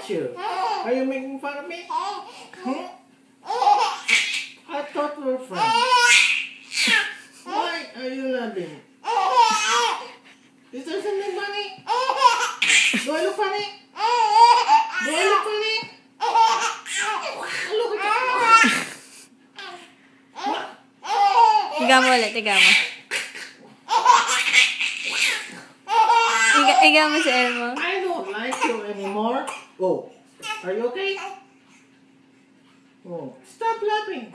At you. Are you making fun of me? Hmm? I thought we were friends. Why are you laughing? Is there something funny? Do I look funny? Do I look funny? Look at you. Tiga mo ulit, tiga mo. Iga, iga mo si Elmo. I don't like you anymore. Oh, are you okay? Oh, stop laughing.